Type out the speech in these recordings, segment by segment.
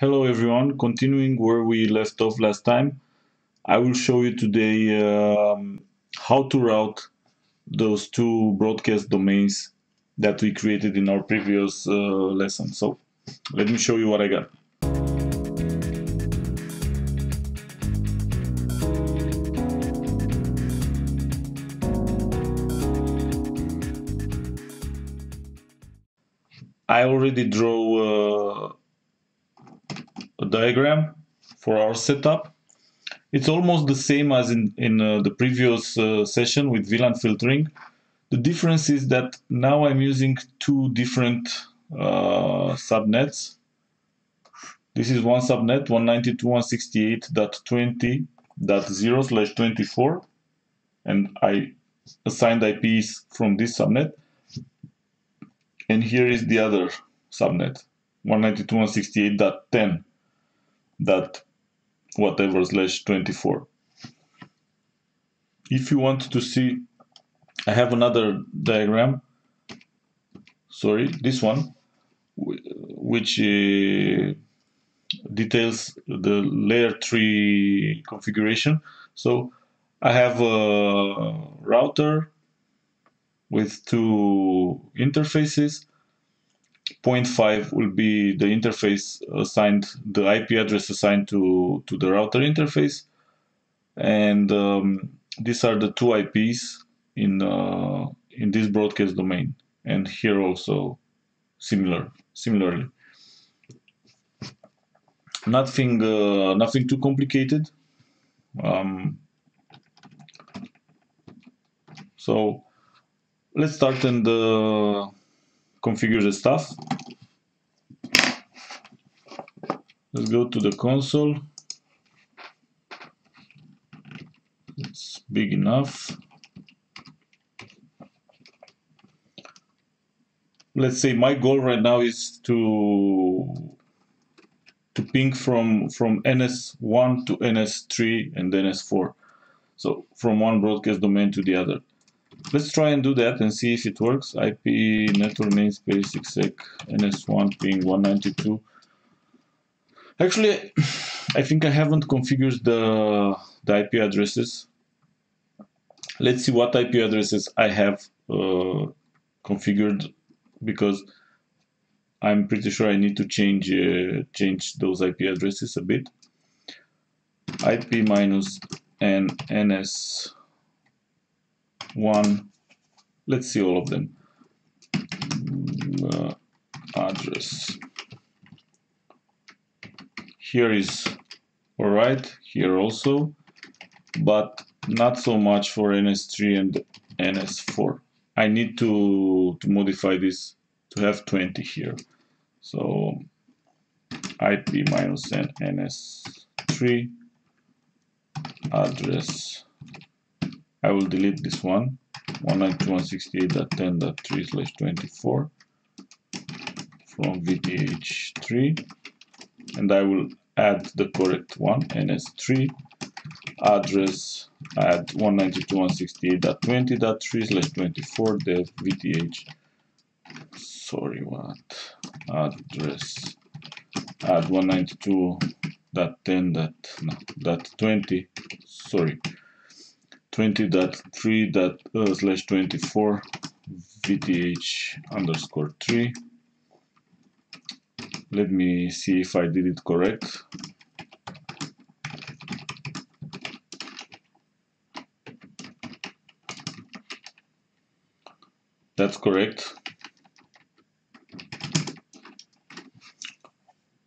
Hello everyone, continuing where we left off last time, I will show you today um, how to route those two broadcast domains that we created in our previous uh, lesson. So let me show you what I got. I already draw uh, diagram for our setup. It's almost the same as in, in uh, the previous uh, session with VLAN filtering. The difference is that now I'm using two different uh, subnets. This is one subnet, 192.168.20.0 slash 24, and I assigned IPs from this subnet. And here is the other subnet, 192.168.10 dot whatever slash 24. If you want to see, I have another diagram, sorry, this one, which uh, details the layer 3 configuration. So I have a router with two interfaces 0.5 will be the interface assigned, the IP address assigned to, to the router interface. And um, these are the two IPs in, uh, in this broadcast domain. And here also similar, similarly. Nothing, uh, nothing too complicated. Um, so let's start and uh, configure the stuff. Let's go to the console. It's big enough. Let's say my goal right now is to to ping from from NS1 to NS3 and NS4. So from one broadcast domain to the other. Let's try and do that and see if it works. IP network namespace exec ns1 ping 192. Actually, I think I haven't configured the, the IP addresses. Let's see what IP addresses I have uh, configured because I'm pretty sure I need to change uh, change those IP addresses a bit. IP minus n ns one. Let's see all of them. Uh, address. Here is all right here also but not so much for ns3 and ns4 i need to to modify this to have 20 here. So ip minus n ns3 address I will delete this one. 192.168.10.3 slash 24 from VTH3 and I will add the correct one NS3 address add 192.168.20.3 slash 24 the VTH sorry what? Address add 192.10 that no, that 20 sorry 20.3 uh, slash 24 vth underscore 3 let me see if I did it correct. That's correct.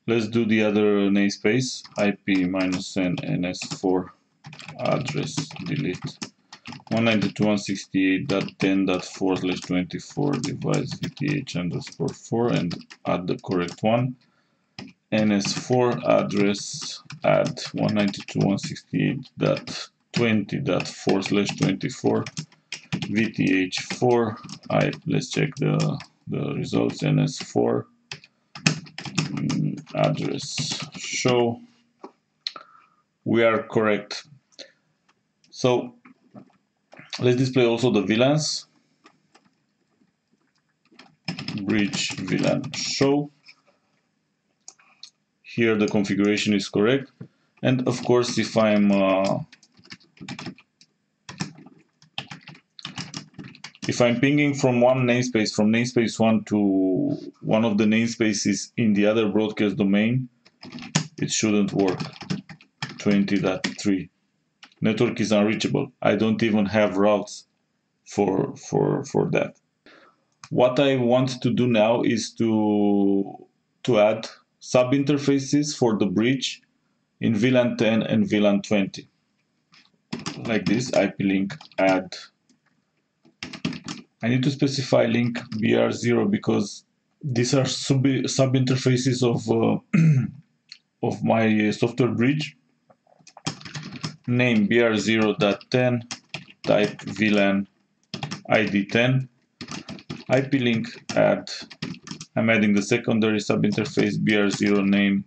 Let's do the other namespace IP minus n ns4 address delete. 192.168.10.4 slash 24 device vth underscore 4 and add the correct one. Ns4 address add 192.168.20.4 slash 24 vth4 i let's check the the results. Ns4 mm, address show. We are correct so let's display also the VLANs. Bridge VLAN show. here the configuration is correct and of course if I'm uh, if I'm pinging from one namespace from namespace 1 to one of the namespaces in the other broadcast domain it shouldn't work 20.3 network is unreachable. I don't even have routes for for for that. What I want to do now is to to add sub interfaces for the bridge in VLAN 10 and VLAN 20 like this IP link add. I need to specify link BR0 because these are sub, sub interfaces of uh, of my software bridge name br0.10 type VLAN ID 10 IP link add I'm adding the secondary subinterface br0 name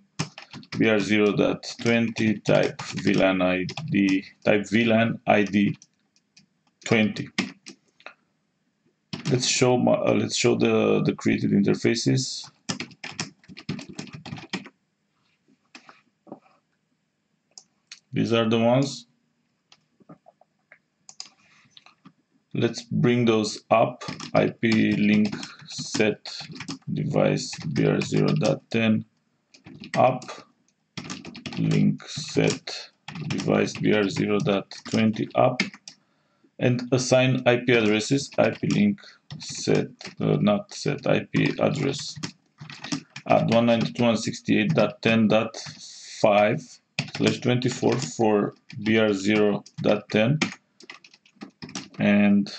br0.20 type VLAN ID type VLAN ID 20 let's show my, uh, let's show the the created interfaces these are the ones. Let's bring those up. IP link set device br0.10 up. Link set device br0.20 up. And assign IP addresses. IP link set uh, not set IP address. At 192.168.10.5 slash 24 for br0.10 and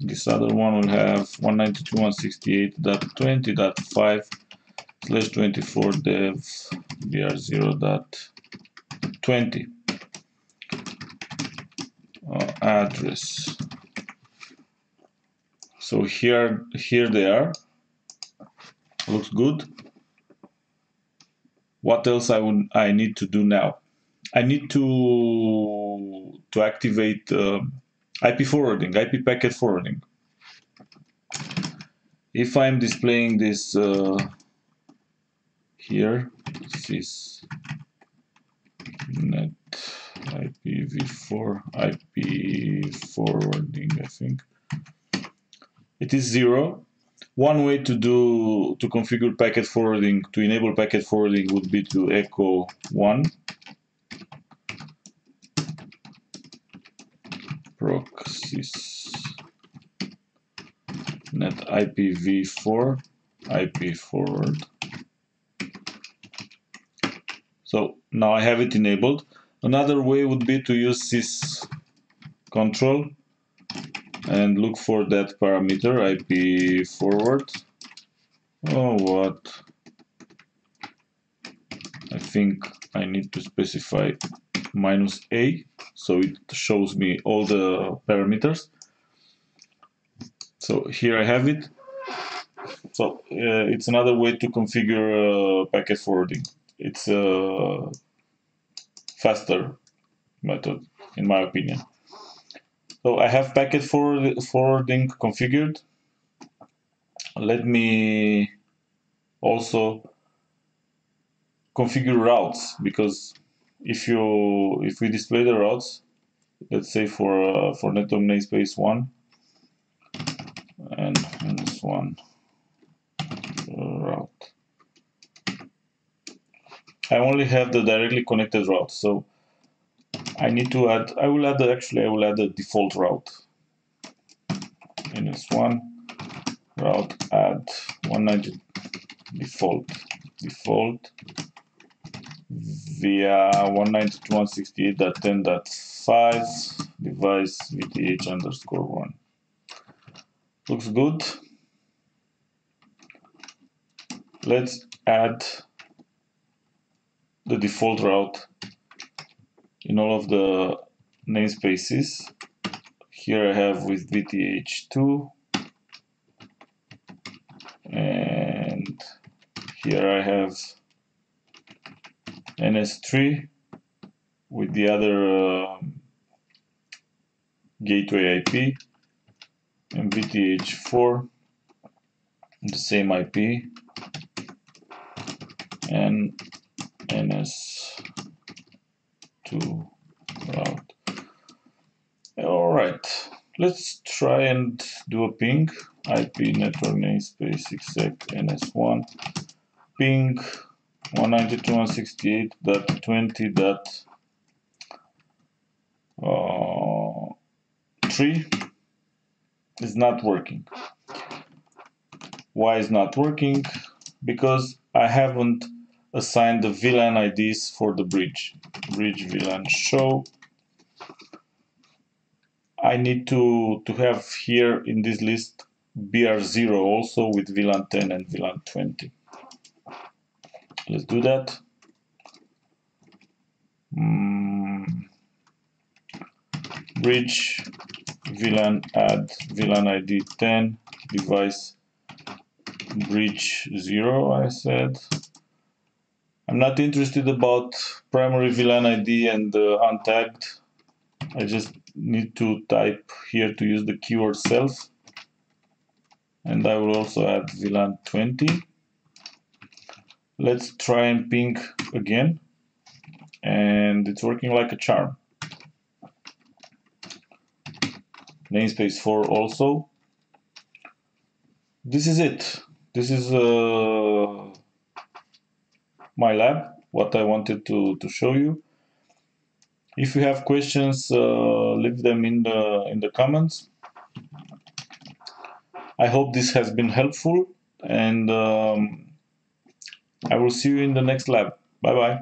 this other one will have 192.168.20.5 slash 24 dev br0.20 uh, address. So here here they are. Looks good what else I would I need to do now I need to to activate uh, IP forwarding, IP packet forwarding. If I'm displaying this uh, here, this is net IPv4, IP forwarding, I think. It is zero. One way to do to configure packet forwarding, to enable packet forwarding would be to echo one proc sys net IPv4 IP forward. So now I have it enabled. Another way would be to use sys control and look for that parameter IP forward. Oh, what? I think I need to specify minus A so it shows me all the parameters so here I have it so uh, it's another way to configure uh, packet forwarding it's a faster method in my opinion so I have packet forward forwarding configured. Let me also configure routes because if you if we display the routes let's say for uh, for network namespace one and, this one uh, route. I only have the directly connected route so I need to add I will add actually I will add a default route this one route add 190 default default via 192.168.10.5 device vth underscore 1. Looks good. Let's add the default route in all of the namespaces. Here I have with VTH2 and here I have NS3 with the other uh, gateway IP and VTH4 the same IP and DNS to. All right, let's try and do a ping. IP network namespace exec ns1 ping 192.168.20.3 uh, is not working. Why is not working? Because I haven't assigned the VLAN IDs for the bridge. Bridge VLAN show. I need to, to have here in this list BR0 also with VLAN 10 and VLAN 20. Let's do that. Mm. Bridge VLAN add VLAN ID 10 device bridge 0 I said I'm not interested about primary VLAN ID and uh, untagged. I just need to type here to use the keyword self. And I will also add VLAN 20 let's try and ping again. And it's working like a charm. Namespace 4 also. This is it. This is uh, my lab what I wanted to, to show you. If you have questions uh, leave them in the in the comments. I hope this has been helpful and um, I will see you in the next lab. Bye bye